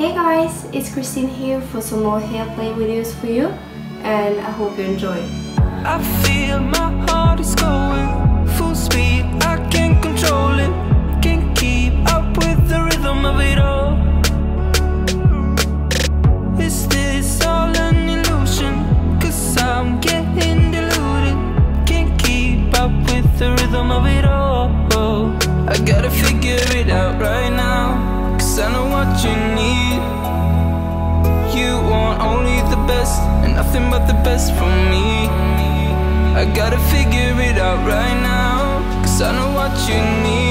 Hey guys, it's Christine here for some more hair play videos for you and I hope you enjoy. I feel my heart is going full speed, I can't control it. Can't keep up with the rhythm of it all. Is this all an illusion? Cause I'm getting deluded. Can't keep up with the rhythm of it all. I gotta figure it and nothing but the best for me. I gotta figure it out right now. Cause I know what you need.